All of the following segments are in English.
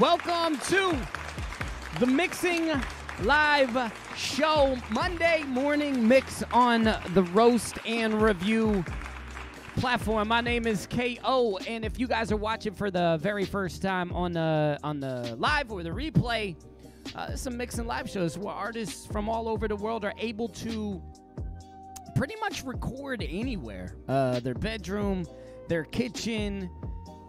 Welcome to the Mixing Live Show, Monday morning mix on the Roast and Review platform. My name is KO, and if you guys are watching for the very first time on the on the live or the replay, uh, some mixing live shows where artists from all over the world are able to pretty much record anywhere. Uh, their bedroom, their kitchen,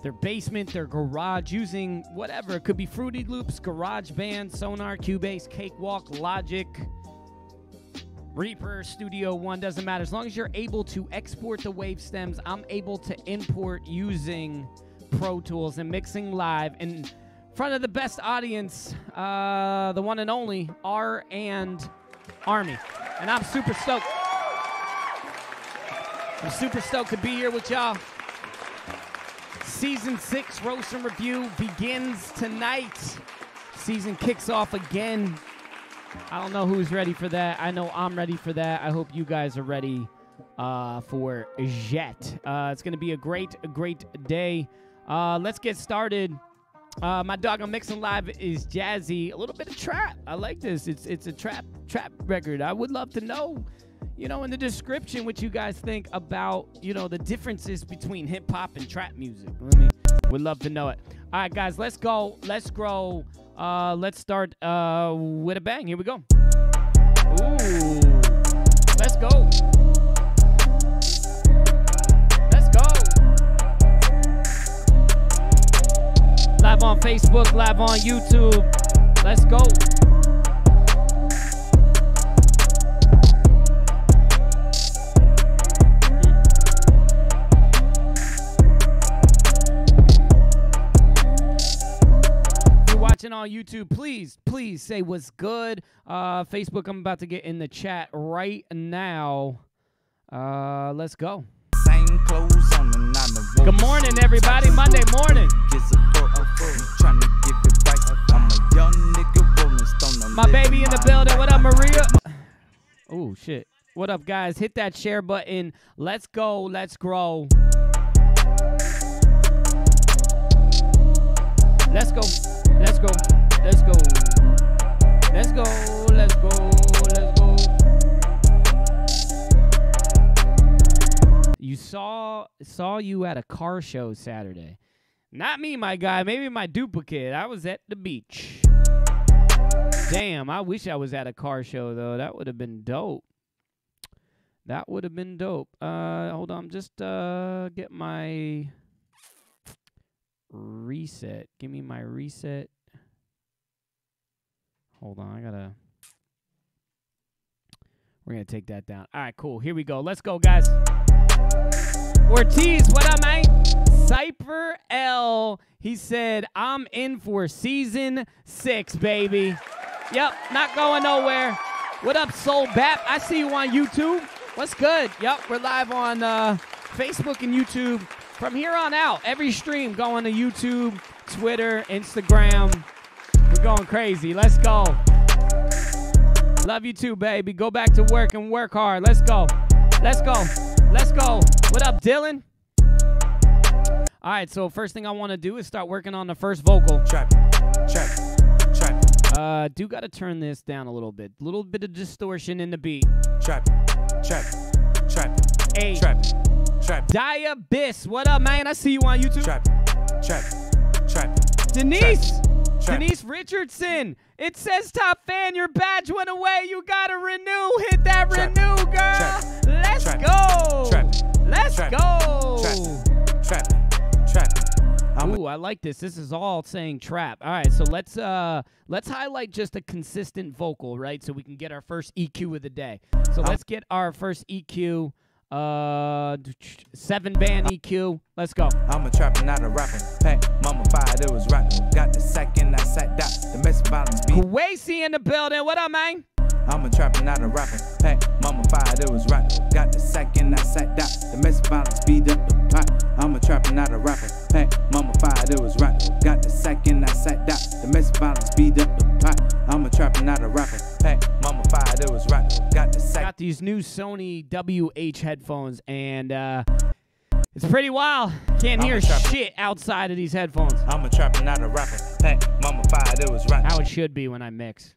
their basement, their garage, using whatever. It could be Fruity Loops, Garage Band, Sonar, Cubase, Cakewalk, Logic, Reaper, Studio One, doesn't matter. As long as you're able to export the wave stems, I'm able to import using Pro Tools and mixing live in front of the best audience, uh, the one and only R and Army. And I'm super stoked. I'm super stoked to be here with y'all. Season six roast and review begins tonight. Season kicks off again. I don't know who's ready for that. I know I'm ready for that. I hope you guys are ready uh, for Jet. Uh, it's going to be a great, great day. Uh, let's get started. Uh, my dog on mixing live is Jazzy. A little bit of trap. I like this. It's it's a trap trap record. I would love to know you know, in the description what you guys think about, you know, the differences between hip hop and trap music. Let me would love to know it. All right, guys, let's go. Let's grow. Uh, let's start uh, with a bang. Here we go. Ooh, let's go. Let's go. Live on Facebook, live on YouTube. Let's go. Watching on YouTube, please, please say what's good. Uh, Facebook, I'm about to get in the chat right now. Uh, let's go. Good morning, everybody. Monday morning. My baby in the building. What up, Maria? Oh, shit. What up, guys? Hit that share button. Let's go. Let's grow. Let's go. Let's go. Let's go. Let's go. Let's go. Let's go. You saw saw you at a car show Saturday. Not me, my guy. Maybe my duplicate. I was at the beach. Damn, I wish I was at a car show though. That would have been dope. That would have been dope. Uh hold on, just uh get my reset. Give me my reset. Hold on, I gotta. We're gonna take that down. All right, cool. Here we go. Let's go, guys. Ortiz, what up, man? Cypher L. He said, I'm in for season six, baby. Yep, not going nowhere. What up, Soul Bap? I see you on YouTube. What's good? Yep, we're live on uh, Facebook and YouTube from here on out, every stream going to YouTube, Twitter, Instagram. We're going crazy. Let's go. Love you too, baby. Go back to work and work hard. Let's go. Let's go. Let's go. What up, Dylan? All right, so first thing I want to do is start working on the first vocal. Trap, trap, trap. Uh, do got to turn this down a little bit. A little bit of distortion in the beat. Trap, trap, trap, Hey. trap, trap, Diabyss, what up, man? I see you on YouTube. trap, trap, trap. Denise, Trap. Denise Richardson. It says top fan. Your badge went away. You gotta renew. Hit that Trap. renew, girl. Trap. Let's Trap. go. Trap. Let's Trap. go. Trap. Trap, trap. I'm Ooh, I like this. This is all saying trap. All right, so let's uh let's highlight just a consistent vocal, right? So we can get our first EQ of the day. So let's get our first EQ. Uh, seven band EQ. Let's go. I'm a trapper, not a rapper. Pack, mama fired, it was rapping. Got the second, I sat down. Domestic violence beat. Kwasi in the building. What up, man? I'm a trapper, not a rapper. Pack, mama fired, it was rapping. Got the second, I sat down. Domestic violence beat up the pot. I'm a trapper, not a rapper. Pack, mama fired, it was rapping. Got the second, I sat down. Domestic violence beat up the pot. A trapper, not a rapper. Pack, mama fired, it was rapping. Got the second. got these new Sony WH headphones, and uh, it's pretty wild. Can't I'm hear shit outside of these headphones. I'm a trapper, not a rapper. Pack, mama fired, it was right. How it should be when I mix.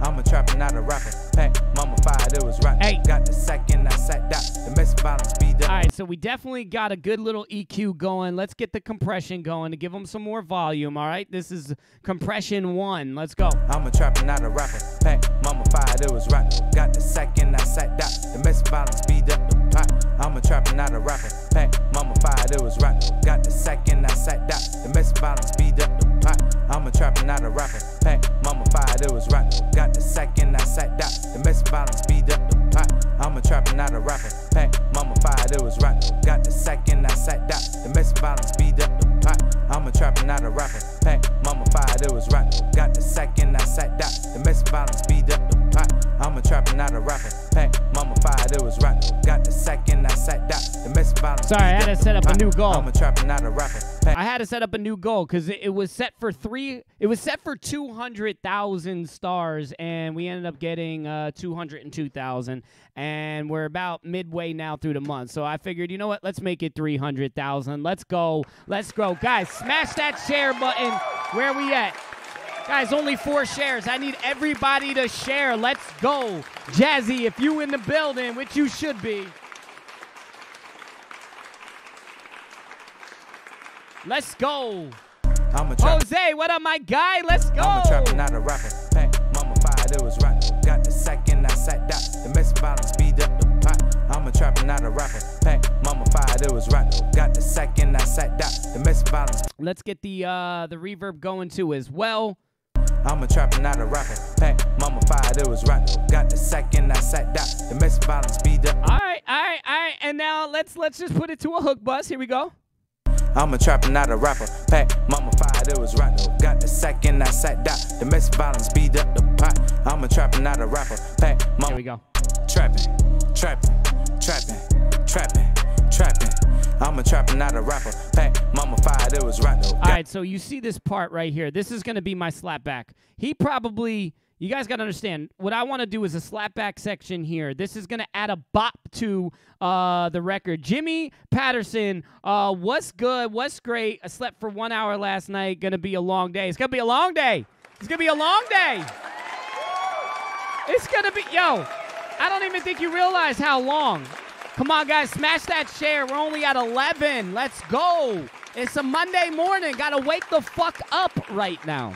I'm a trapper, not a rapper. Pack, mama fired, it was right. Hey. Got the second, I sat down. Domestic violence, speed up. All right, so we definitely got a good little EQ going. Let's get the compression going to give them some more volume. All right, this is compression one. Let's go. I'm a trapper, not a rapper. Pack, mama fired, it was right. Got the second, I sat down. Domestic violence, speed up the pot. I'm a trapper, not a rapper. Pack, mama fired, it was right. Got the second, I sat down. Domestic violence, speed up the pot. I'm a trapper, not a rapper. Pack, mama fired, it was right. Goal. I'm a trapper, not a rapper. Pack, I had to set up a new goal because it, it was set for three. It was set for two hundred thousand stars, and we ended up getting uh, two hundred and two thousand. And we're about midway now through the month, so I figured, you know what? Let's make it three hundred thousand. Let's go. Let's go, guys! Smash that share button. Where we at? Guys, only four shares. I need everybody to share. Let's go. Jazzy, if you in the building, which you should be. Let's go. I'm a trapper. Jose, what up, my guy? Let's go. I'm a trapper, not a rapper. Pack, mama fired, it was right. Got the second, I sat down. Domestic violence, speed up the pot. I'm a trapper, not a rapper. Pack, mama fired, it was right. Got the second, I sat down. Domestic violence, Let's get the uh the reverb going too as well. I'm a trapper, not a rapper. Pack, mama fired, it was right. Got the second, I sat down. Domestic violence, speed up. All right, all right, all right. And now let's let's just put it to a hook bus. Here we go. I'm a trapper, not a rapper. Pack, mama fired, it was right. though. Got the second, I sat down. Domestic violence, speed up the pot. I'm a trapper, not a rapper. Pack, Here we go. trapping, trapping, trapping, trapping, trapping. I'm a trapper, not a rapper. Pack, mama fired, it was right though. All right, so you see this part right here. This is going to be my slapback. He probably, you guys got to understand, what I want to do is a slapback section here. This is going to add a bop to uh, the record. Jimmy Patterson, uh, what's good? What's great? I slept for one hour last night. Going to be a long day. It's going to be a long day. It's going to be a long day. It's going to be, yo, I don't even think you realize how long. Come on, guys, smash that share. We're only at 11. Let's go. It's a Monday morning. Got to wake the fuck up right now.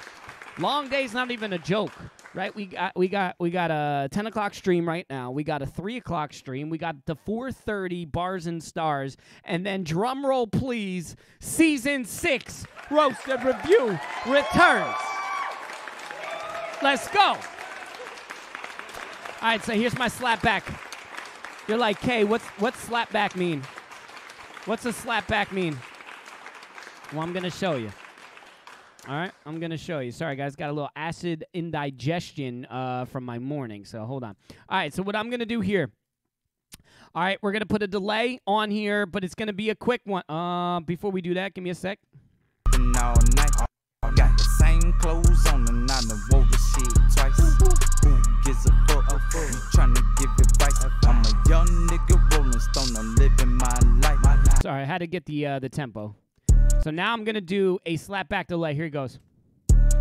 Long day's not even a joke, right? We got we got we got a 10 o'clock stream right now. We got a 3 o'clock stream. We got the 4:30 bars and stars, and then drum roll, please. Season six roasted review returns. Let's go. All right, so here's my slapback. You're like, Kay, what's what's slapback mean? What's a slapback mean? Well, I'm gonna show you. All right, I'm gonna show you. Sorry, guys, got a little acid indigestion uh, from my morning, so hold on. All right, so what I'm gonna do here. All right, we're gonna put a delay on here, but it's gonna be a quick one. Uh, before we do that, give me a sec. all night. Got the same clothes on and I done wore the shit twice. Who gives a fuck? You tryna give advice? I'm a young nigga rolling stone, I'm living my life. Sorry, I had to get the uh, the tempo. So now I'm gonna do a slapback delay. Here it goes.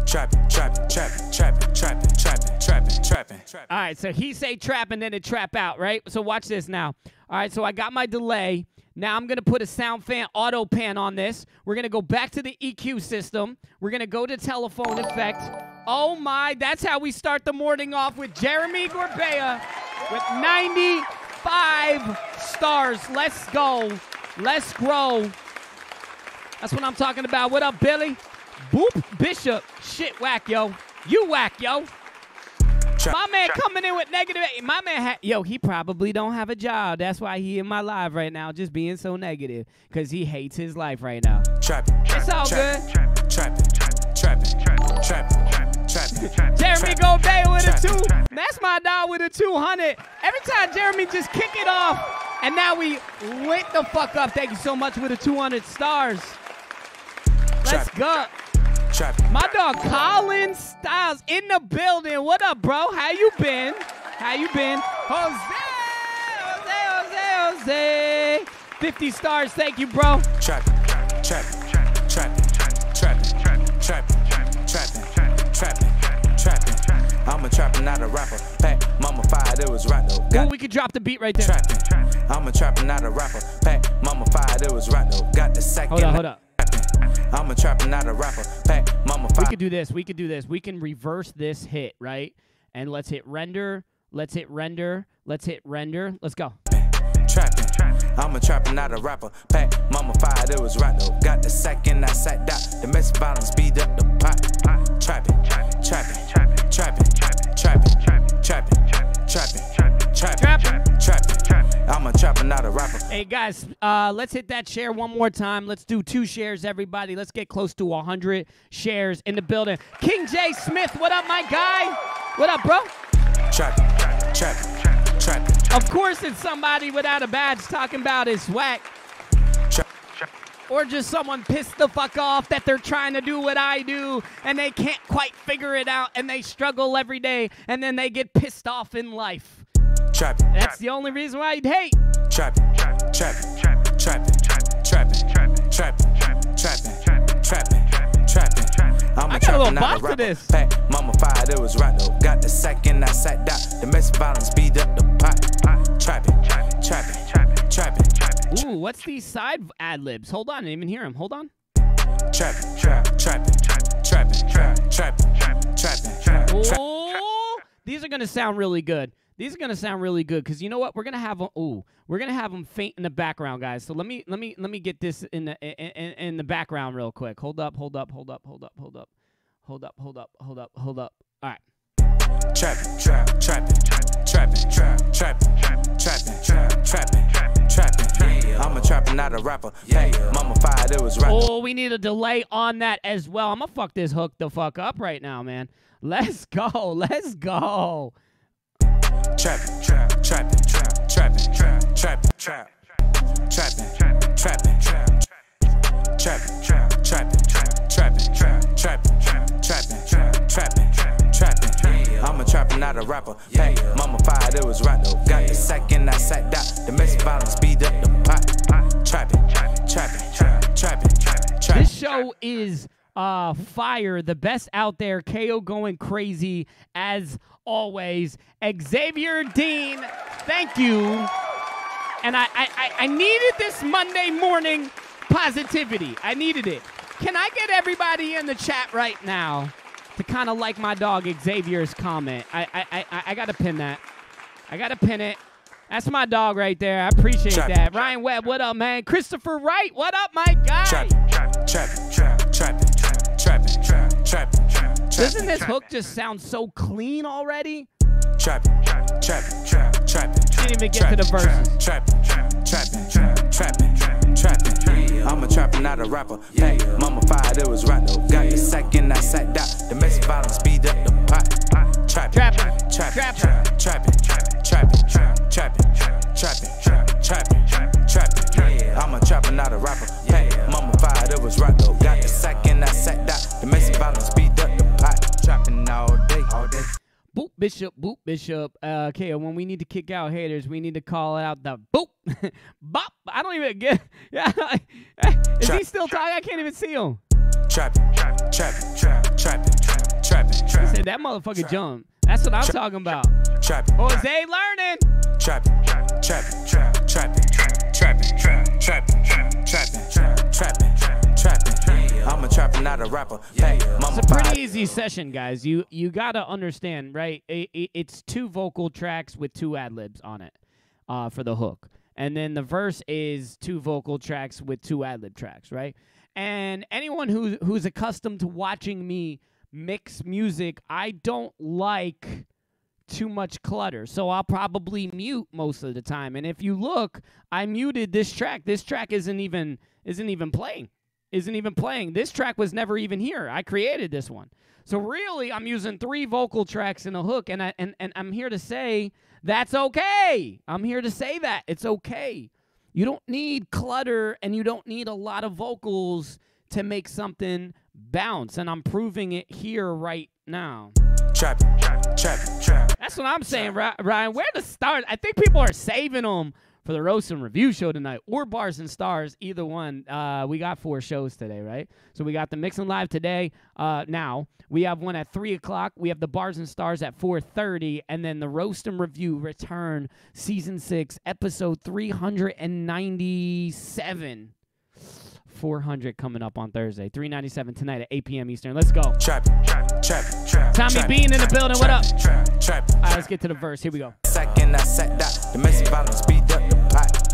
Trapping, trapping, trapping, trapping, trapping, trapping, trapping, trapping. All right, so he say trap and then it trap out, right? So watch this now. All right, so I got my delay. Now I'm gonna put a sound fan auto pan on this. We're gonna go back to the EQ system. We're gonna go to telephone effect. Oh my, that's how we start the morning off with Jeremy Gorbea with 95 stars. Let's go. Let's grow. That's what I'm talking about. What up, Billy? Boop, Bishop. Shit, whack, yo. You whack, yo. My man coming in with negative. My man, ha- yo, he probably don't have a job. That's why he in my live right now, just being so negative, cause he hates his life right now. Trapping, It's all good. trapping, trapping, trapping, trapping, trapping, trapping. Jeremy Gorbea with a two. That's my dog with a 200. Every time Jeremy just kick it off, and now we lit the fuck up. Thank you so much with the 200 stars. Let's go. Trapping. My dog Colin Styles in the building. What up, bro? How you been? How you been? Jose, Jose, Jose, Jose. 50 stars. Thank you, bro. Trapping, trapping, trapping, trapping, trapping, trapping, trapping, I'm a trapper, not a rapper. Pack, mama fired, it was right though. Ooh, we could drop the beat right there. trapping. I'm a trapper, not a rapper. Pack, mama fired, it was right though. Got the second. Hold up, hold up. I'm a trapper, not a rapper. Pack, mama We could do this. We could do this. We can reverse this hit, right? And let's hit render. Let's hit render. Let's hit render. Let's go. trapping. I'm a trapper, not a rapper. Pack, mama fired, it was right though. Got the second, I sat down. Domestic violence, speed up the pot. Trapping, trapping, trapping, trapping, trapping, trapping, trapping, trapping, trapping. I'm a trapper, not a rapper. Hey guys, uh, let's hit that share one more time. Let's do two shares, everybody. Let's get close to 100 shares in the building. King J Smith, what up, my guy? What up, bro? Trapping, trapping, trapping. Of course, it's somebody without a badge talking about his whack. Or just someone pissed the fuck off that they're trying to do what I do and they can't quite figure it out and they struggle every day and then they get pissed off in life. Trapping, That's the only reason why I'd hate. trapping, trapping, trapping, trapping, trapping, trapping, trapping, trapping, trapping. I'm I got a a trapper, little not bop a to rapper. this. Pack, mama fired, it was right though. Got the second, I sat down. Domestic violence, speed up the pot. Trapping, trapping, trapping, trapping, Ooh, what's these side ad libs? Hold on, I didn't even hear him. Hold on. trapping, trapping, trapping, trapping, trapping, trapping, trapping, trapping. Oh, these are gonna sound really good. These are gonna sound really good because you know what? We're gonna have them. Ooh, we're gonna have them faint in the background, guys. So let me let me let me get this in the in, in, in the background real quick. Hold up, hold up, hold up, hold up, hold up, hold up, hold up, hold up, hold up. All right. Trapping, trap, trapping, trapping, trap, trapping, trapping, trap, trapping, trapping. I'm a trapper, not a rapper. Hey, mama fired, it was right. Oh, we need a delay on that as well. I'm gonna fuck this hook the fuck up right now, man. Let's go. Let's go. Trapping, trap, trapping, trap, trapping, trap, trapping, trap, trapping, trapping, trap, trapping, trap, trapping, trap, trapping, trap, trapping, trapping, trapping, trapping. I'm a trapper, not a rapper. Mama fired, it was right though. Got the second, I sat down. Domestic violence, speed up the pot. Trapping, trapping, trapping, trapping, trapping. This show is uh fire, the best out there. KO going crazy as always. Xavier Dean, thank you. And I, I, I, I needed this Monday morning positivity. I needed it. Can I get everybody in the chat right now to kind of like my dog Xavier's comment? I, I, I, I- I gotta pin that. I gotta pin it. That's my dog right there. I appreciate that. Ryan Webb, what up, man? Christopher Wright, what up, my guy? Trapping, trapping, trapping, Doesn't this hook just sound so clean already? Trapping, trapping, trapping, trapping. Didn't even get to the verses. Trapping, trapping, trapping, trapping, trapping. I'm a trapper, not a rapper. Hey, mama fired, it was right though. Got the second, I sat down. Domestic violence, speed up the pot. Trapping, Trapping, trapping, trapping. trapping, trapping, trapping, trapping, trapping, trapping, trapping. I'm a trapper, not a rapper. Hey, mama fired, it was right though. Boop Bishop, boop Bishop. Uh, okay, when we need to kick out haters, we need to call out the boop, bop. I don't even get. Yeah, is he still talking? I can't even see him. Trapping, trapping, trapping, trapping, trapping, trapping, He trapping. said that motherfucker jump. That's what I'm talking about. Trapping, Jose learning. trapping, trapping, trapping, trapping, trapping, trapping, trapping, trapping, trapping, trapping. I'm a trapper, not a rapper. Hey, It's a pretty easy session, guys. You you gotta understand, right? I- I- it's two vocal tracks with two ad libs on it, uh, for the hook, and then the verse is two vocal tracks with two ad lib tracks, right? And anyone who's who's accustomed to watching me mix music, I don't like too much clutter. So I'll probably mute most of the time. And if you look, I muted this track. This track isn't even isn't even playing. Isn't even playing. This track was never even here. I created this one. So really I'm using three vocal tracks in a hook and I and, and I'm here to say that's okay. I'm here to say that. It's okay. You don't need clutter and you don't need a lot of vocals to make something bounce. And I'm proving it here right now. Trapping, trapping, trapping. That's what I'm saying, Ry- Ryan. Where to start? I think people are saving them for the roast and review show tonight, or bars and stars, either one. Uh, we got four shows today, right? So we got the mixing live today. Uh, now we have one at three o'clock. We have the bars and stars at four thirty, and then the roast and review return season six, episode three hundred and ninety-seven. 400 coming up on Thursday. 397 tonight at 8 p.m. Eastern. Let's go. Trap, trap, trap, trap. Tommy trap, Bean in the building. What up? Trap, trap, All right, let's get to the verse. Here we go. Second I down, domestic violence speed up.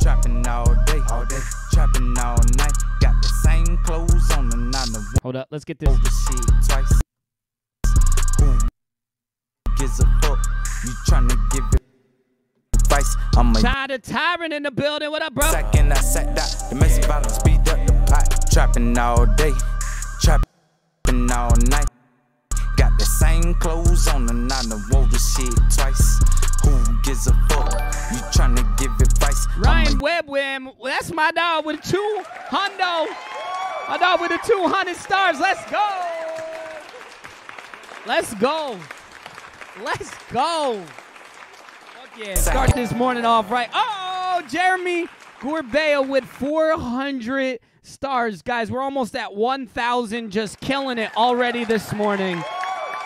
Trapping all day, all day, trapping all night. Got the same clothes on and I know Hold up. Let's get this. over shit twice. Who gives a fuck? You tryna give it advice? I'm a Ty the Tyrant in the building. What up, bro? second I sat down, domestic violence speed up the pot. Trapping all day, trapping all night. Got the same clothes on and I know over shit twice. Who gives a fuck? You tryna give advice? Ryan Webb. That's my dog with two hundo. My dog with the 200 stars. Let's go. Let's go. Let's go. Fuck yeah. Start this morning off right. Oh, Jeremy Gorbea with 400 stars. Guys, we're almost at 1,000. Just killing it already this morning.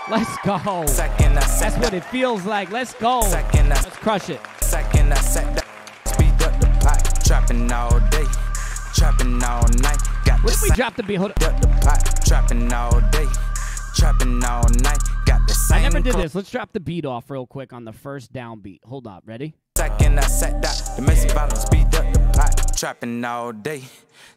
Let's go. Second That's what it feels like. Let's go. Second Let's crush it. Second I sat down, speed up the pot, trapping all day, trapping all night. Got What if we drop the beat? Hold up. the pot, trapping all day, trapping all night. Got the same. I never did this. Let's drop the beat off real quick on the first downbeat. Hold up. Ready? Second I sat down, domestic violence, speed up the pot, trapping all day,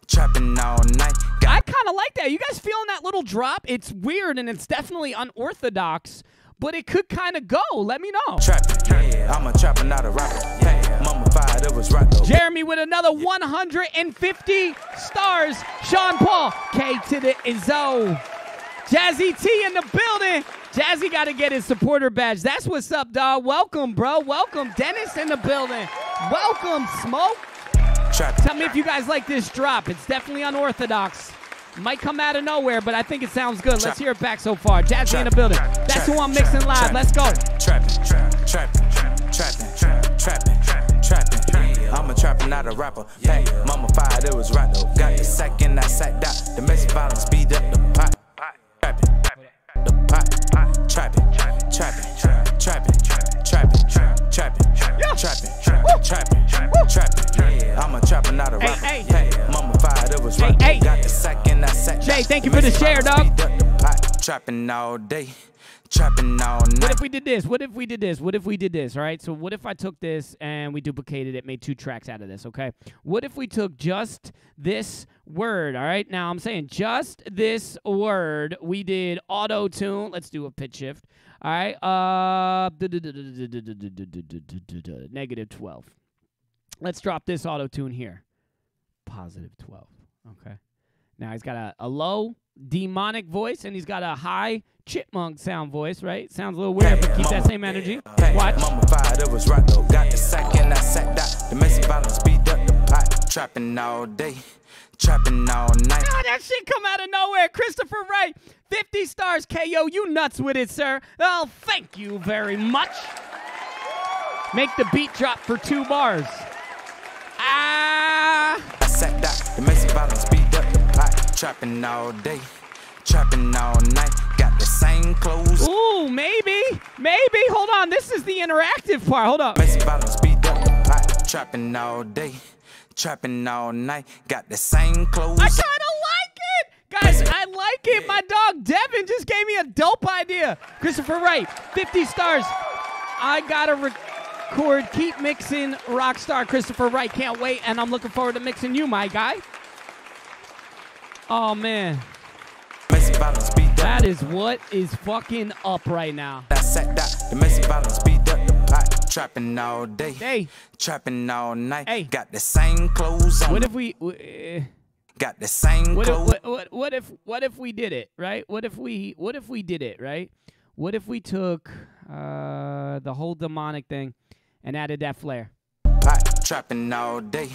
trapping all night. Got I kind of like that. You guys feeling that little drop? It's weird and it's definitely unorthodox, but it could kind of go. Let me know. trapping. Yeah, I'm a trapper, not a rapper. Hey, mama fired, it was right though. Jeremy with another 150 stars. Sean Paul, K to the Izzo. Jazzy T in the building. Jazzy got to get his supporter badge. That's what's up, dog. Welcome, bro. Welcome. Dennis in the building. Welcome, Smoke. Trapping. Tell me if you guys like this drop. It's definitely unorthodox. Might come out of nowhere, but I think it sounds good. Let's hear it back so far. Jazzy in the building. That's who I'm mixing live. Let's go. Trapping, trapping, trapping, trapping, trapping, trapping. I'm a trapper, not a rapper. Hey, mama fired, it was right though. Got the second I sat down. Domestic violence, speed up the pot. Trapping, the pot. Trapping, trapping, trapping, trapping, trapping, trapping, trapping, trapping, trapping. I'm a trapper, not a Hey, rapper. hey. Hey, mama fired, it was right Hey, hey. Got the second I sat Jay, thank you for the share, dog. speed up the pot. Trapping all day, trapping all night. What if we did this? What if we did this? What if we did this? All right. So what if I took this and we duplicated it, made two tracks out of this? Okay. What if we took just this word? All right. Now I'm saying just this word. We did auto tune. Let's do a pitch shift. All right. Uh, negative twelve. Let's drop this auto tune here. Positive twelve. Okay. Now he's got a, a low demonic voice and he's got a high chipmunk sound voice, right? Sounds a little weird, but keep that same energy. Hey, Watch. Mama fired, it was right though. Got the second I sat down. Domestic violence, speed up the pot. Trapping all day, trapping all night. Oh, that shit come out of nowhere. Christopher Wright, 50 stars KO. You nuts with it, sir. Oh, thank you very much. Make the beat drop for two bars. Ah. I sat down. Violence, speed up the pot. Trapping all day, trapping all night. Got the same clothes. Ooh, maybe. Maybe. Hold on. This is the interactive part. Hold up. Domestic violence, speed up the pot. Trapping all day, trapping all night. Got the same clothes. I kind of like it. Guys, I like it. My dog Devin just gave me a dope idea. Christopher Wright, 50 stars. I got to record Keep Mixing Rockstar Christopher Wright. Can't wait. And I'm looking forward to mixing you, my guy. Oh, man. Domestic violence, speed up That is what is fucking up right now. Sat down. Domestic violence, speed up the. Trapping all day, Hey, trapping all night. Hey. Got the same clothes on. what if we. uh, Got the same What if, clothes. what, what, what if what if we did it right? What if we what if we did it right? What if we took uh, the whole demonic thing and added that flair? pot. Trapping all day,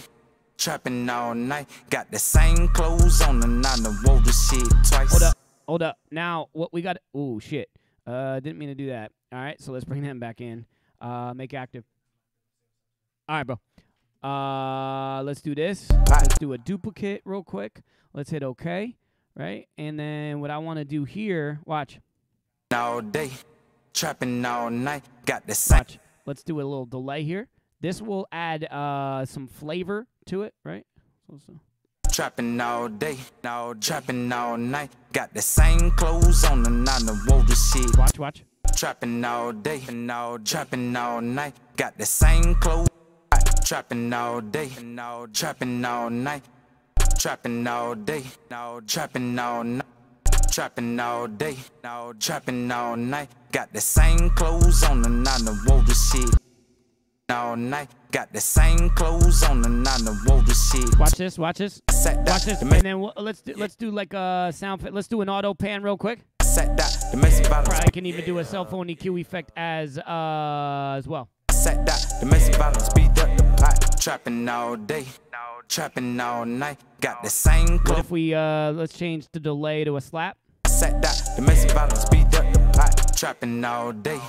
trapping all night. Got the same clothes on and I done wore the shit twice. Hold up, hold up. Now what we got? Oh shit! Uh, didn't mean to do that. All right, so let's bring him back in. Uh, make active. All right, bro. Uh, let's do this. Let's do a duplicate real quick. Let's hit OK, right? And then what I want to do here, watch. All day, trapping all night, got the same. Watch. Let's do a little delay here. This will add uh, some flavor to it, right? So, so. Trapping all day, all trapping all night. Got the same clothes on and I done wore the shit. Watch, watch. Trapping all day, and all trapping all night. Got the same clothes. Trapping all day, and all trapping all night. Trapping all day, trapping all night. Trapping all day, trapping all night. Got the same clothes on and I done wore the shit. All night, got the same clothes on and I done wore the shit. Watch this, watch this. Watch this, and then we'll, let's do, let's do like a sound. Let's do an auto pan real quick. sat down, the messy violence. I can even do a cell phone EQ effect as uh as well. Sat down, domestic violence, speed up the pot. Trapping all day, trapping all night. Got the same What if we uh let's change the delay to a slap? Sat down, domestic violence, speed up the pot. Trapping all day,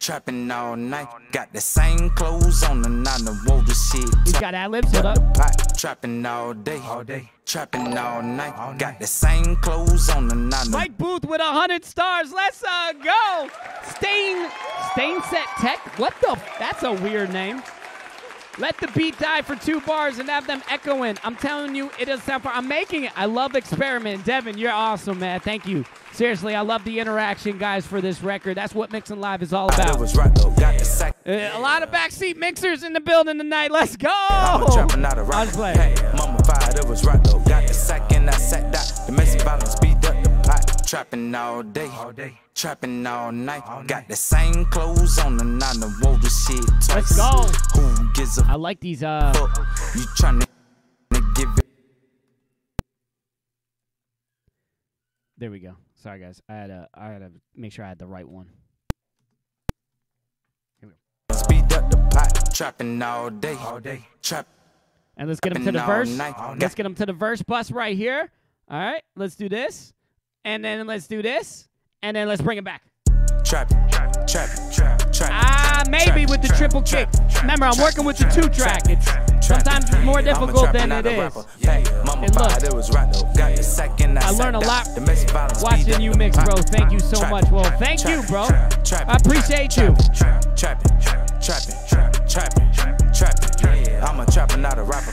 trapping all night. Got the same clothes on and I done wore the shit. We got ad libs. Hold up. Pot, trapping all day, all day, trapping all night. Got the same clothes on and I done Mike Booth with a hundred stars. Let's uh go. Stain Stain Set Tech. What the? That's a weird name. Let the beat die for two bars and have them echo in. I'm telling you, it doesn't sound far. I'm making it. I love experiment. Devin, you're awesome, man. Thank you. Seriously, I love the interaction, guys, for this record. That's what Mixing Live is all about. was right though, sack. Uh, a lot of backseat mixers in the building tonight. Let's go. I'm a trapping out a I'll rock. Hey, mama fired, it was right though. Got the sack and I sat down. Domestic violence, Trapping all day, all day. Trapping all night. Got the same clothes on and I done wore the shit twice. Let's go. Who gives a I like these. Uh, fuck? You tryna give it there we go. Sorry, guys. I had to. I had to make sure I had the right one. speed up the pot. Trapping all day, all day. Trap. And let's get them to the verse. night, Let's get them to the verse bus right here. All right, let's do this. And then let's do this. And then let's bring it back. Trap, trap, trap, trap. Ah, maybe with the triple kick. Remember, I'm working with the two track. It's sometimes it's more difficult than it is. And look, fired, it was right though. Got the second I learn a lot Domestic violence, speed watching you mix, bro. Thank you so much. Well, thank you, bro. I appreciate you. Trapping, trapping, trapping, trapping, trapping. I'm a trapper, not a rapper.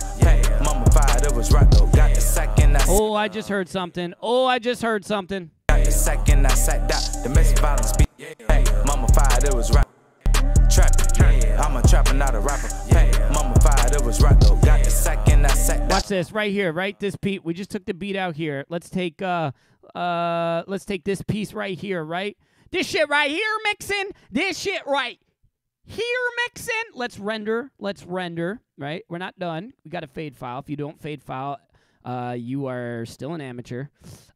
Oh, I just heard something. Oh, I just heard something. The second I sat down. Domestic violence, speed. Hey, mama fired, it was right. Trapping, I'm a trapper, not a rapper. Hey, mama fired, it was right though. Got the second I sat down. Watch this right here, right? This beat. We just took the beat out here. Let's take uh uh let's take this piece right here, right? This shit right here mixing. This shit right here mixing. Let's render. Let's render, right? We're not done. We got a fade file. If you don't fade file, uh you are still an amateur.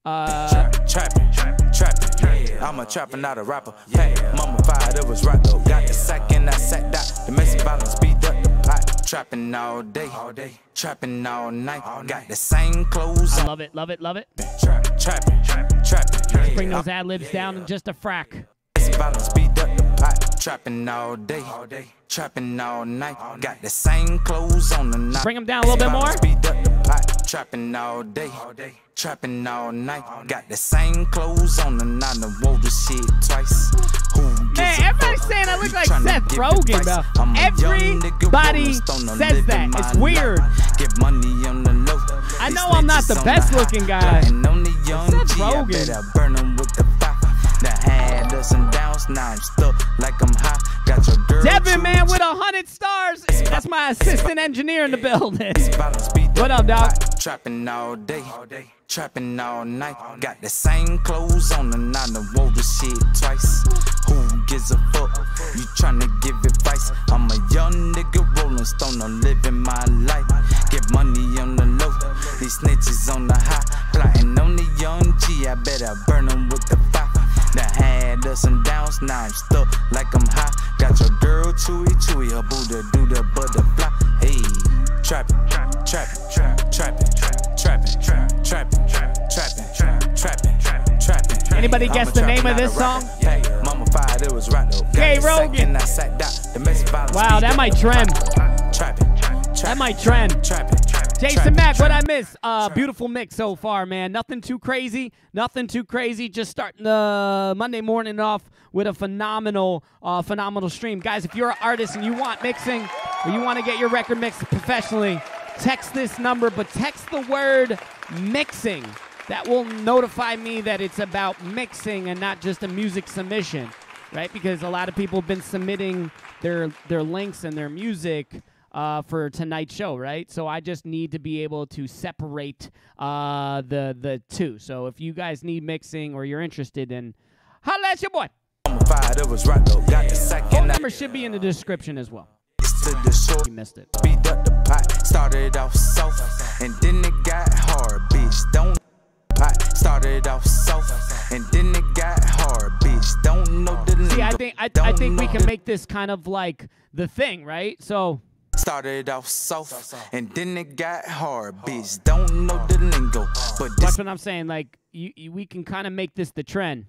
Uh Trapping, trapping, trapping. I'm a trapper, not a rapper. Hey, mama fired, it was right though. Got the second I sat down. Domestic violence, speed up the pot. Trapping all day, all day. Trapping all night. Got the same clothes I love it, love it, love it. Trapping, trapping, trapping, trapping. Bring those ad libs down in just a frack. Domestic violence, speed up the pot. Trapping all day, all day. Trapping all night. Got the same clothes on and I Bring 'em down a little bit more. Trapping all day. Trapping all night. Got the same clothes on and I done wore the shit twice. Who Man, everybody's saying I look like Seth Rogen, bro. I'm a young nigga Everybody says that. It's weird. Get money on the low. I know I'm not the best looking guy. Plotting on the young Seth Rogen. better burn 'em with the had ups and downs, now I'm stuck like I'm high. Got your girl. Devin, man, with a hundred stars. That's my assistant engineer in the building. What up, dog? Trapping all day, trapping all night. Got the same clothes on and I done wore the shit twice. Who gives a fuck? You tryna give advice? I'm a young nigga rolling stone, I'm living my life. Get money on the low, these snitches on the high. Plotting on the young G, I better burn them with the fire. That had ups and downs, now I'm stuck like I'm high. Got your girl chewy chewy, her Buddha do the butterfly. Hey, trapping, trapping, trapping, trapping, trapping, trapping, trapping, trapping, trapping, trapping. Anybody guess the name of this song? Hey, mama fired, it was right though. Got Rogan. second I sat down, domestic violence. Wow, that might trend. That might trend. Jason Mack, what I miss? Uh, beautiful mix so far, man. Nothing too crazy. Nothing too crazy. Just starting the Monday morning off with a phenomenal, uh, phenomenal stream, guys. If you're an artist and you want mixing, or you want to get your record mixed professionally, text this number, but text the word mixing. That will notify me that it's about mixing and not just a music submission, right? Because a lot of people have been submitting their their links and their music uh, for tonight's show, right? So I just need to be able to separate uh, the the two. So if you guys need mixing or you're interested in, holla at your boy. I'm a fire, that was right though. Got the second, I number should be in the description as well. to the shore. You missed it. Speed up the pot. Started off soft, and then it got hard, bitch. Don't pot. Started off soft, and then it got hard, bitch. Don't know the See, I think I, I think we can make this kind of like the thing, right? So Started off soft, and then it got hard, bitch. Don't know the lingo, but that's what I'm saying. Like you, you we can kind of make this the trend.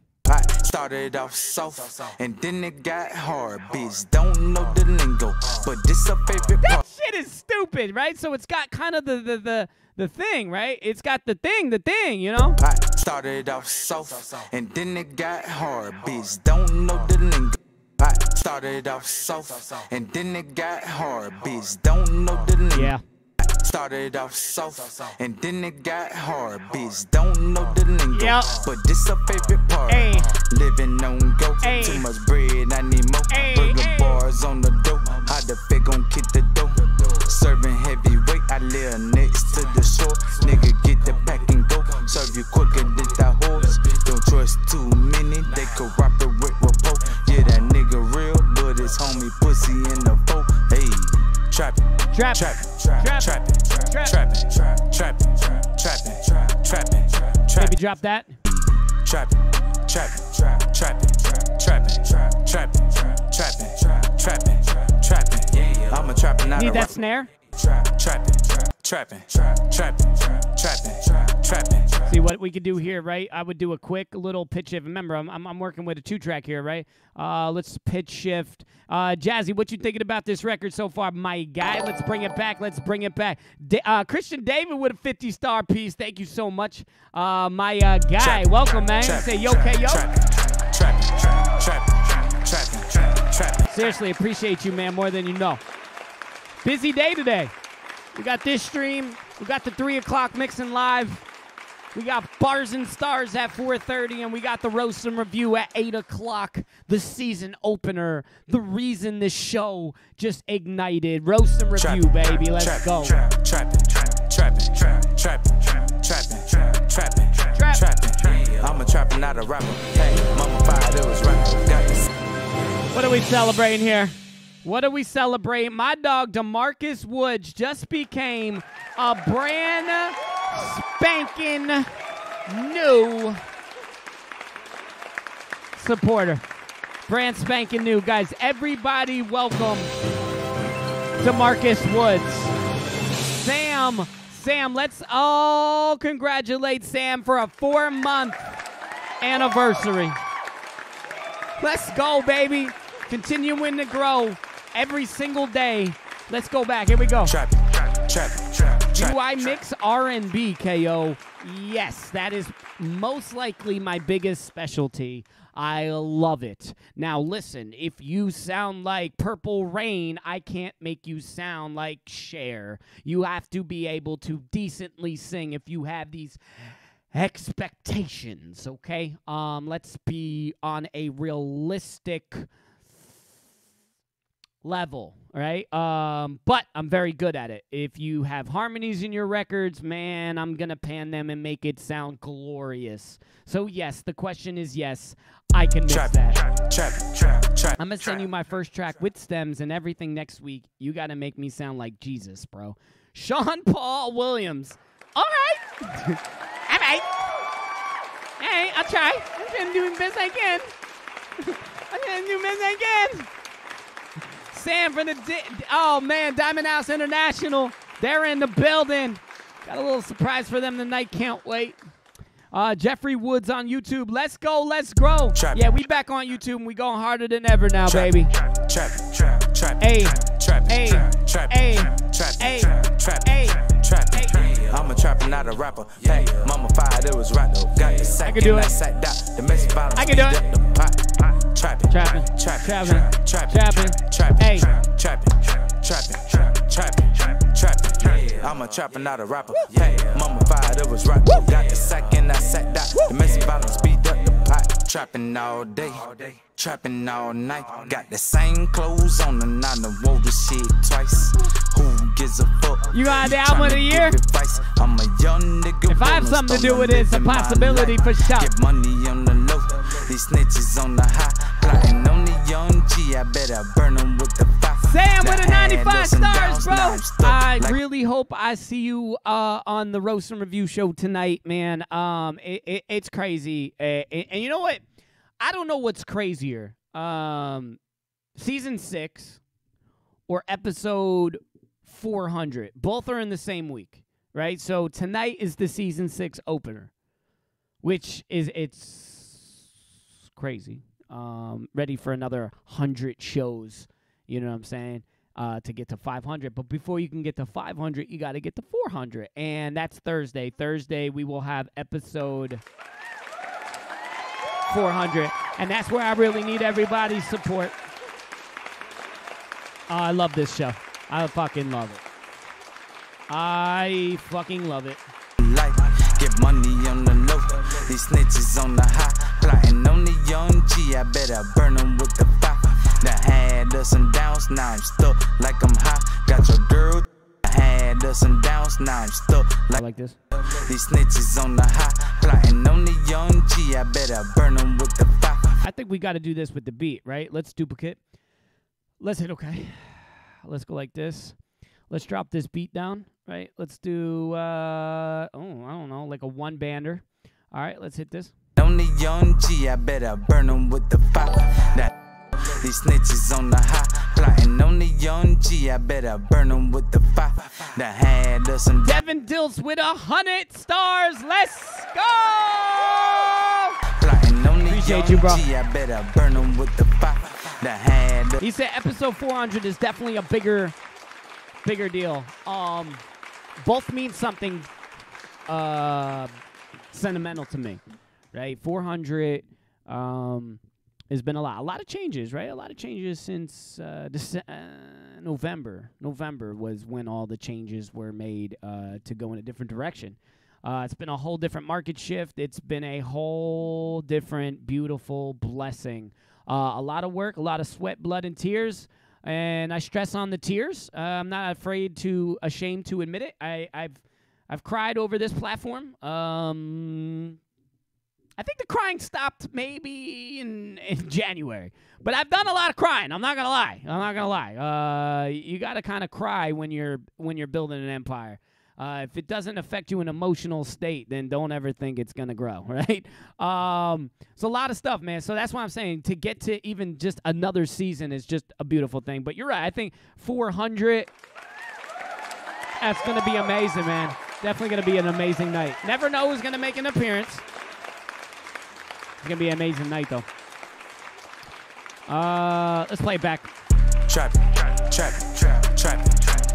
Started off soft, and then it got hard, bitch. Don't know the lingo, but this a favorite That shit is stupid, right? So it's got kind of the the the, the thing, right? It's got the thing, the thing, you know? Pot started off soft, and then it got hard, bitch. Don't know the lingo. Pot started off soft, and then it got hard, bitch. Don't know the lingo. Yeah. Started off soft, and then it got hard, bitch. Don't know the lingo, Yep. but this a favorite part. Ayy. Living on go, Ayy. too much bread, I need more. Ayy, Burger ayy. bars on the dough, how the fit gon' kick the dough. Serving heavyweight, I live next to the shore. Nigga, get the pack and go. Serve you quicker than the horse. Don't trust too many, they cooperate with po. Yeah, that nigga real, but his homie pussy in the boat. Hey, Trap. trappin', Trap. Drop that. trappin', trappin', trappin', trappin', trappin', trappin', trappin', trappin', trappin'. I'm a trappin', not a Need that rapper. snare. Trappin', trappin', trappin', trappin', trappin', trappin'. See what we could do here, right? I would do a quick little pitch shift. Remember, I'm, I'm, I'm working with a two track here, right? Uh, let's pitch shift. Uh, Jazzy, what you thinking about this record so far, my guy? Let's bring it back. Let's bring it back. Da- uh, Christian David with a 50 star piece. Thank you so much, uh, my uh, guy. Trappin', Welcome, man. trappin', Say yo, okay, yo. trappin', trappin', trappin', trappin', trappin', trappin'. Seriously, appreciate you, man, more than you know. Busy day today. We got this stream. We got the three o'clock mixing live. We got bars and stars at 4:30, and we got the roast and review at 8 o'clock. The season opener. The reason this show just ignited. Roast and review, baby. Let's go. Trappin', trappin', trappin', trappin', trappin', trappin', trappin', Trap. trappin'. I'm a trappin', not a rapper. Hey, mama fired, it was. What are we celebrating here? What are we celebrating? My dog Demarcus Woods just became a brand spanking new supporter. Brand spanking new. Guys, everybody welcome to Marcus Woods. Sam, Sam, let's all congratulate Sam for a four month anniversary. Let's go, baby. Continuing to grow every single day. Let's go back. Here we go. Trappin', trappin', trappin', Do. I mix R&B, KO? Yes, that is most likely my biggest specialty. I love it. Now, listen, if you sound like Purple Rain, I can't make you sound like Cher. You have to be able to decently sing if you have these expectations, okay? Um, let's be on a realistic level, right? Um, but I'm very good at it. If you have harmonies in your records, man, I'm gonna pan them and make it sound glorious. So yes, the question is yes, I can mix Trappin', that. trappin', trappin'. I'm gonna send you my first track with stems and everything next week. You gotta make me sound like Jesus, bro. Sean Paul Williams. All right, all right. Hey, I'll try. I'm gonna do the best I can. I'm gonna do the best I can. Sam from the Di- oh man, Diamond House International. They're in the building. Got a little surprise for them tonight. Can't wait. Uh, Jeffrey Woods on YouTube. Let's go. Let's grow. Trap. Yeah, we back on YouTube and we going harder than ever now, baby. Trappin', trappin', trappin', trapping, Hey, trapping, hey, trapping, hey, trapping, hey, trapping, hey, trapping. I'm a trapper, not a rapper. Hey, mama fired, it was right though. Got the sack can do it. I sat down. Domestic violence, I can do it. up the pot. Trapping, Trapping, trapping, trapping, trapping, trapping. trapping, trapping, trapping, trapping, trapping. I'm a trapper, not a rapper. Hey, mama fired, it was right. Got the sack and I sat down. Domestic violence, beat up the pot. Trapping all day, trapping all night. Got the same clothes on and I done wore the shit twice. Who gives a fuck? You got the album of the year? I'm a young nigga. If I have something to do with it, it's a possibility for sure. Get money on the low. These snitches on the high. Plotting on the young G. I better burn 'em with the fire. Sam with a 95 stars, bro. I really hope I see you uh, on the Roast and Review show tonight, man. Um, it, it, it's crazy, uh, and, and you know what? I don't know what's crazier, um, season six or episode 400. Both are in the same week, right? So tonight is the season six opener, which is it's crazy. Um, ready for another hundred shows. You know what I'm saying? Uh, to get to 500. But before you can get to 500, you got to get to 400. And that's Thursday. Thursday, we will have episode 400. And that's where I really need everybody's support. Uh, I love this show. I fucking love it. I fucking love it. life. Get money on the low. These snitches on the high. Plotting on the young G. I better burn 'em with the fire. Done had ups and downs. Now I'm stuck like I'm high. Got your girl. Had ups and downs. Now I'm stuck like like this. these snitches on the high. Plotting on the young G. I better burn 'em with the fire. I think we got to do this with the beat, right? Let's duplicate. Let's hit okay. Let's go like this. Let's drop this beat down, right? Let's do uh oh, I don't know, like a one bander. All right, let's hit this. On the young G, I better burn 'em with the fire. That these snitches on the high, plotting on the young G, I better burn 'em with the fire. That had us and Devin Dills with a hundred stars. Let's go. plotting on the Appreciate young you, bro. G, I better burn 'em with the fire. That had He said episode 400 is definitely a bigger, bigger deal. Um, both mean something uh, sentimental to me, right? 400 um, has been a lot, a lot of changes, right? A lot of changes since uh, Dece- uh, November. November was when all the changes were made uh, to go in a different direction. Uh, it's been a whole different market shift. It's been a whole different, beautiful blessing. Uh, a lot of work, a lot of sweat, blood, and tears. And I stress on the tears. Uh, I'm not afraid to, ashamed to admit it. I, I've, I've cried over this platform. Um, I think the crying stopped maybe in, in January, but I've done a lot of crying. I'm not gonna lie. I'm not gonna lie. Uh, you got to kind of cry when you're when you're building an empire. Uh, if it doesn't affect you in emotional state, then don't ever think it's gonna grow, right? Um, it's a lot of stuff, man. So that's why I'm saying to get to even just another season is just a beautiful thing. But you're right. I think 400. That's gonna be amazing, man. Definitely gonna be an amazing night. Never know who's gonna make an appearance. It's gonna be an amazing night, though. Uh, let's play it back. trapping, trapping, trapping, trapping,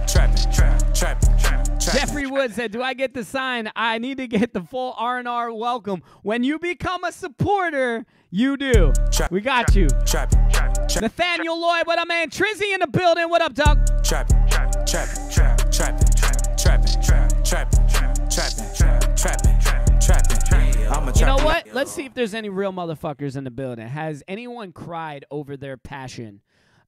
trapping, trapping, trapping. Jeffrey Wood said, "Do I get the sign? I need to get the full R and R welcome. When you become a supporter, you do. Trap- We got you." Trapping, trapping, Nathaniel Lloyd, what up, man? Trizzy in the building. What up, Doug? trapping, trapping, trapping, trapping, You know what? Let's see if there's any real motherfuckers in the building. Has anyone cried over their passion?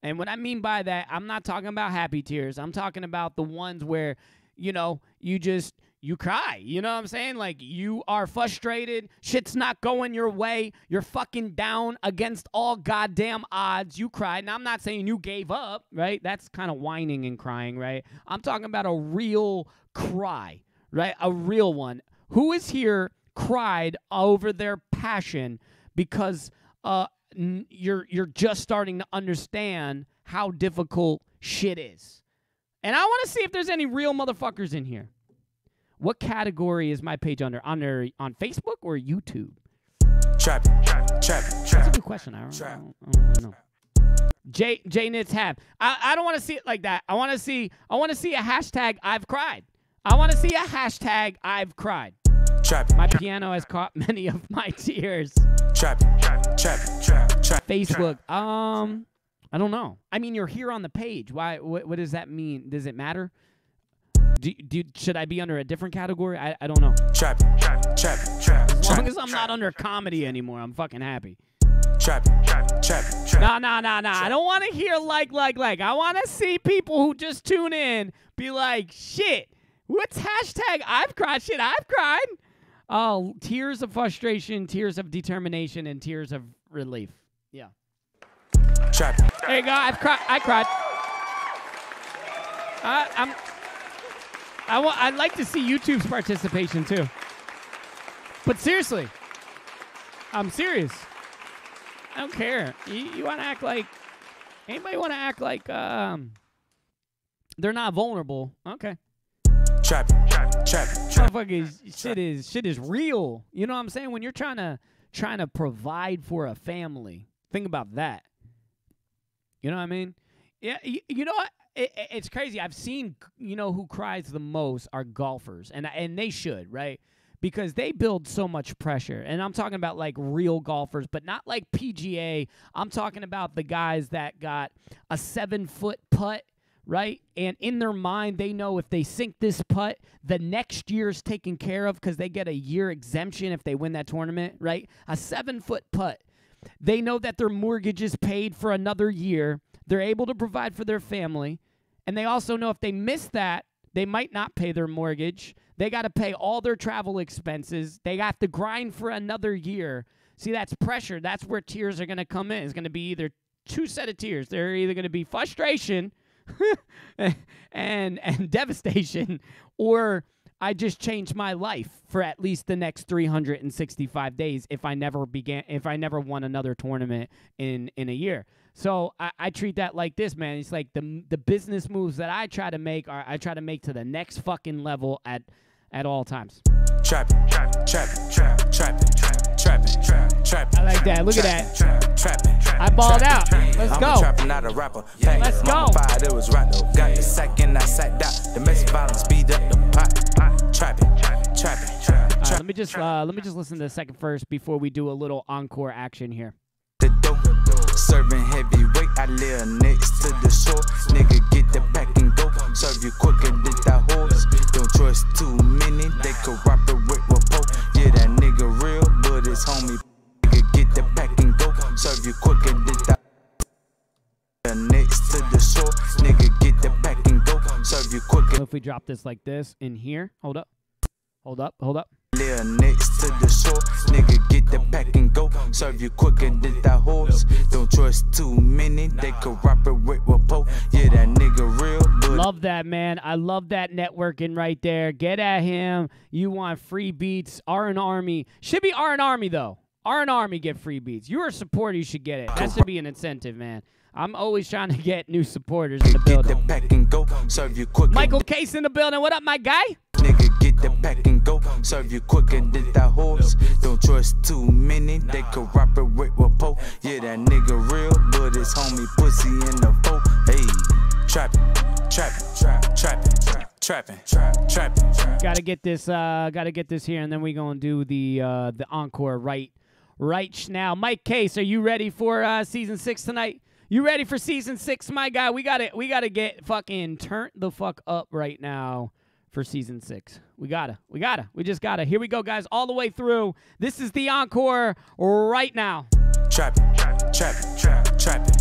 And what I mean by that, I'm not talking about happy tears. I'm talking about the ones where, you know, you just you cry. You know what I'm saying? Like you are frustrated, shit's not going your way, you're fucking down against all goddamn odds. You cried. Now I'm not saying you gave up, right? That's kind of whining and crying, right? I'm talking about a real cry, right? A real one. Who is here cried over their passion because uh n- you're you're just starting to understand how difficult shit is. And I want to see if there's any real motherfuckers in here. What category is my page under? Under on Facebook or YouTube? Trapping, trapping, That's a good question. I don't, I don't, I don't know. J J Nits have. I, I don't want to see it like that. I want to see I want to see a hashtag I've cried. I want to see a hashtag I've cried. Trapping, My piano has caught many of my tears. trapping, trapping, trapping, trapping, trapping. Facebook. Um, I don't know. I mean, you're here on the page. Why? What, what does that mean? Does it matter? Do, do should I be under a different category? I, I don't know. Trapping, trapping, trapping, trapping, As long as I'm not under comedy anymore, I'm fucking happy. trapping, trapping, trapping. Nah, nah, nah, nah. I don't want to hear like, like, like. I want to see people who just tune in be like, shit. What's hashtag I've cried? Shit, I've cried. Oh, tears of frustration, tears of determination, and tears of relief. Yeah. There you go. I've cried. I cried. I, I'm. I wa- I'd like to see YouTube's participation too. But seriously, I'm serious. I don't care. You, you want to act like anybody want to act like um they're not vulnerable? Okay. Trapping. Motherfuckers, shit is shit is real. You know what I'm saying? When you're trying to trying to provide for a family, think about that. You know what I mean? Yeah. You, you know what? It, it- it's crazy. I've seen you know who cries the most are golfers, and and they should right because they build so much pressure. And I'm talking about like real golfers, but not like PGA. I'm talking about the guys that got a seven foot putt right? And in their mind, they know if they sink this putt, the next year's taken care of because they get a year exemption if they win that tournament, right? A seven foot putt. They know that their mortgage is paid for another year. They're able to provide for their family. And they also know if they miss that, they might not pay their mortgage. They got to pay all their travel expenses. They have to grind for another year. See, that's pressure. That's where tears are going to come in. It's going to be either two set of tears. They're either going to be frustration and and devastation or I just changed my life for at least the next 365 days if I never began if I never won another tournament in in a year. So I, I treat that like this, man. It's like the the business moves that I try to make are I try to make to the next fucking level at at all times. Trapping, trapping, trapping, trapping, trapping, trapping, trapping, trapping. I like that. Look at that. Trapping, trapping, trapping. I balled out. Let's I'm go. a trapper, not a rapper. Hey, Let's go. Fired, it was right though. Got the second, I sat down. Domestic violence, speed up the pot. Trapping, trapping, trapping, let me just uh, let me just listen to the second first before we do a little encore action here. the dough. Serving heavyweight, I live next to the shore. Nigga, get the pack and go. Serve you quicker than that horse. Don't trust too many, they with Poe. Yeah, that nigga real, but it's homie. Nigga, get the pack and go. Serve you quicker than that. Next to the shore, nigga, get the pack and go. Serve you quicker. So if we drop this like this in here, hold up, hold up, hold up. Live next to the shore, nigga, get the pack and go. Serve you quicker than that horse. Don't trust too many, they cooperate with Poe. Yeah, that nigga real, Love that man. I love that networking right there. Get at him. You want free beats? R and Army should be R and Army though. R and Army get free beats. You're a supporter. You should get it. That should be an incentive, man. I'm always trying to get new supporters in the get the building. and go. Serve you quicker. Michael Case in the building. What up, my guy? Nigga, get the pack and go. Serve you quicker than that horse. Don't trust too many, they cooperate with Poe. Yeah, that nigga real, but it's homie pussy in the folk. Hey, trapping, trapping, trapping, trapping, trapping, trapping, trapping. Got to get this. Uh, got to get this here, and then we gonna do the uh, the encore right, right now. Mike Case, are you ready for uh, season six tonight? You ready for season six, my guy? We gotta we gotta get fucking turned the fuck up right now for season six. We gotta, we gotta, we just gotta. Here we go, guys, all the way through. This is the encore right now. Trapping, trapping, trapping, trapping, trapping.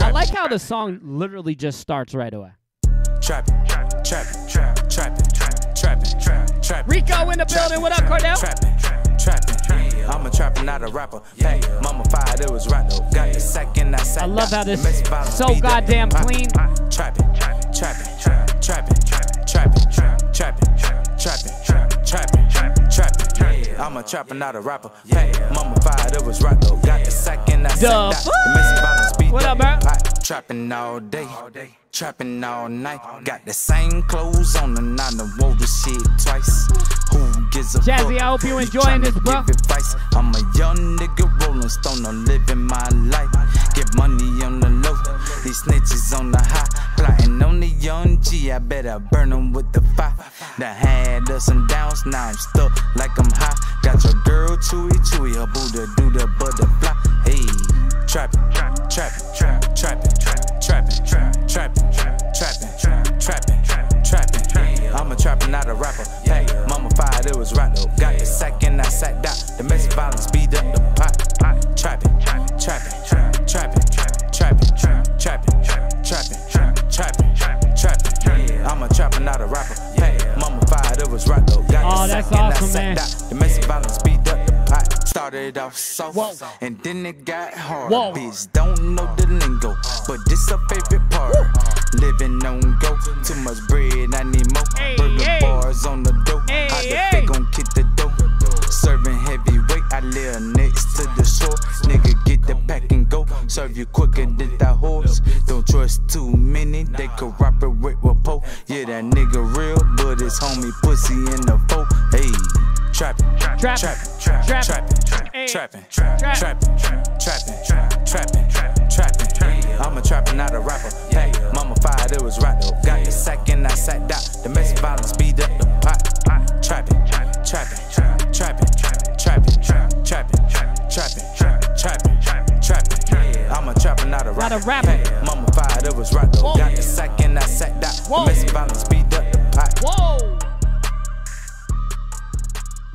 I like how the song literally just starts right away. Trapping, trapping, trapping, trapping, trapping, trapping, trapping, trapping. Rico in the building. What up, Cordell? Trapping, trapping, trapping. I'm a trapper, not a rapper. Hey, mama fired, it was right though. Got the second, I sat I love how this Domestic violence, so goddamn clean. Trapping, trapping, trapping, trapping, trapping, trapping, trapping, trapping, trapping, trapping. I'm a trapper, not a rapper. Hey, mama fired, it was right though. Got the second, I sat down. Domestic violence, speed What up, the bro? Trapping all day, trapping all night. Got the same clothes on and I done wore the shit twice. Who gives a Jazzy, fuck. I hope you enjoying this, bro. advice. I'm a young nigga rolling stone, I'm living my life. Get money on the low, these snitches on the high. Plotting on the young G, I better burn them with the fire. Done had us some downs, now I'm stuck like I'm high. Got your girl chewy chewy, her Buddha do the butterfly. Hey, trapping, trapping, trapping, trapping, trapping, trapping, trapping, trapping, trapping. I'm a trapping, not a rapper. Hey, mama fired, it was right though. Got the sack and I sat down. Domestic violence speed up the pot. Trapping, trapping, trapping, trapping, trapping, trapping, trapping, trapping, trapping. I'm a trapper, not a rapper. Hey, mama fired, it was right though. Got Oh, the sack and I sat down. Domestic violence the pot. Started off soft, Whoa. and then it got hard. Whoa. Bitch, don't know the lingo, but this a favorite part. Living on go, too much bread, I need more. Hey, Burger hey. bars on the dough. Hey, How the hey. gon' kick the dough? Serving heavyweight, I live next to the shore. Nigga, get the pack and go. Serve you quicker than that horse. Don't trust too many, they could cooperate with po. Yeah, that nigga real, but his homie pussy in the foe. Hey, trapping, trap, Trapping. trapping, Trapping. trapping, Hey. trapping, Trap. trapping, trapping, trapping, trapping. I'm a trapper, not a rapper. Hey, mama fired, it was right though. Got the sack and I sat down. Domestic violence speed up the pot. Trapping, trapping, trapping, trap, trapping, trapping, trapping, trap, trapping, trapping. I'm a trapper, not a Not a rapper. Hey, mama fired, it was right though. Got the sack and I sat down. Whoa. Domestic violence speed up the pot. Whoa!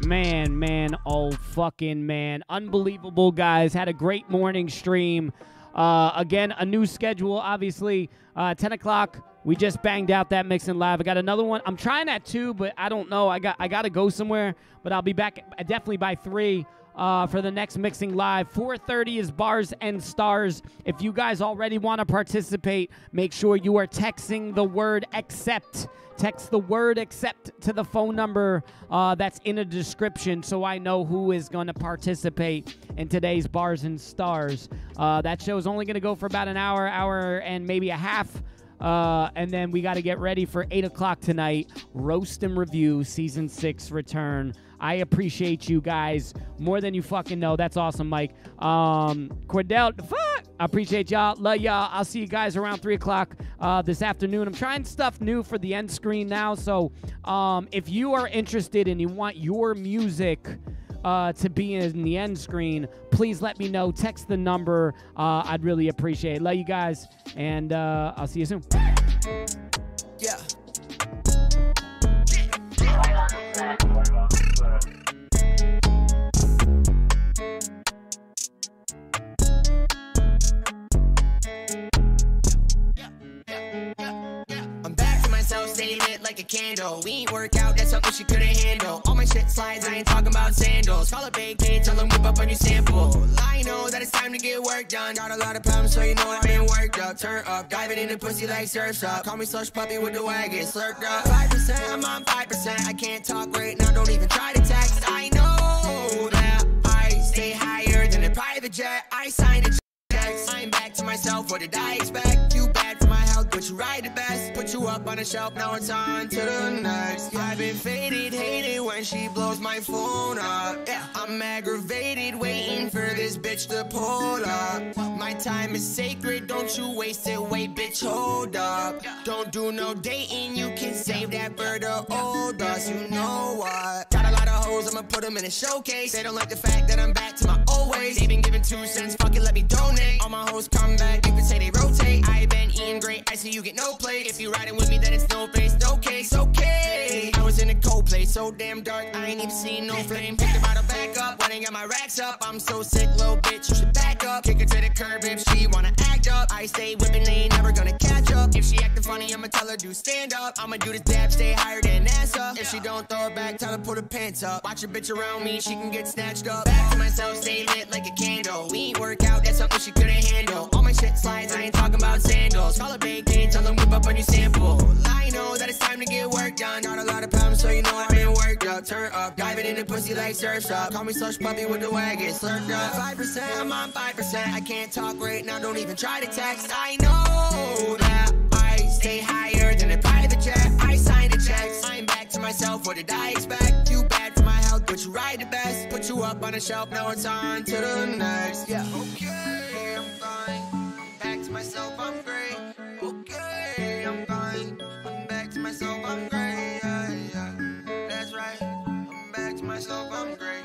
Man, man, oh fucking man. Unbelievable, guys. Had a great morning stream. Uh, again, a new schedule, obviously. Uh, 10 o'clock. We just banged out that mixing live. I got another one. I'm trying at two, but I don't know. I got I gotta go somewhere, but I'll be back definitely by three. Uh, for the next mixing live 4.30 is bars and stars if you guys already want to participate make sure you are texting the word accept text the word accept to the phone number uh, that's in the description so I know who is going to participate in today's Bars and Stars. Uh, that show is only going to go for about an hour, hour and maybe a half. Uh, and then we got to get ready for 8 o'clock tonight. Roast and Review Season 6 return. I appreciate you guys more than you fucking know. That's awesome, Mike. Um, Cordell, fuck. I appreciate y'all. Love y'all. I'll see you guys around 3 o'clock uh, this afternoon. I'm trying stuff new for the end screen now. So um, if you are interested and you want your music uh, to be in the end screen, please let me know. Text the number. Uh, I'd really appreciate it. Love you guys, and uh, I'll see you soon. A candle. We ain't work out, that's something she couldn't handle. All my shit slides, I ain't talking about sandals. Call up AK, tell them whip up a new sample. I know that it's time to get work done. Got a lot of problems, so you know I've been worked up. Turn up, diving in the pussy like surf's up. Call me slush puppy with the wagon, slurped up. 5%, I'm on 5%. I can't talk right now, don't even try to text. I know that I stay higher than a private jet. I signed a checks. I'm back to myself, what did I expect? You bad for my health, but you ride the best. Put you up on a shelf, now it's on to the next. I've been faded, hated when she blows my phone up. Yeah, I'm aggravated, waiting for this bitch to pull up. My time is sacred, don't you waste it, wait, bitch, hold up. Don't do no dating, you can save that for the old us, you know what? I'ma put them in a showcase. They don't like the fact that I'm back to my old ways. They been giving two cents, fuck it, let me donate. All my hoes come back, you can say they rotate. I been eating great, I see you get no play. If you riding with me, then it's no face, no case, okay. I was in a cold place, so damn dark, I ain't even seen no flame. Pick the bottle back up, when I got my racks up. I'm so sick, little bitch, you should back up. Kick her to the curb if she wanna act up. I stay whipping, they ain't never gonna catch up. If she acting funny, I'ma tell her do stand up. I'ma do the dab, stay higher than NASA. If she don't throw it back, tell her put her pants up. Watch a bitch around me, she can get snatched up. Back to myself, stay lit like a candle. We ain't work out, that's something she couldn't handle. All my shit slides, I ain't talking about sandals. Call it AK, tell them whip up a new sample. I know that it's time to get work done. Got a lot of problems, so you know I've been worked up. Turn up, diving in the pussy like surf's up. Call me slush puppy with the wagon, slurped up. 5%, I'm on 5%. I can't talk right now, don't even try to text. I know that I stay higher than a private jet. I signed the checks. I'm back to myself, what did I expect? You for Put you right the best, put you up on a shelf, now it's on to the next. Yeah. Okay, I'm fine. I'm back to myself, I'm great. Okay, I'm fine. I'm back to myself, I'm great. Yeah, yeah. That's right. I'm back to myself, I'm great.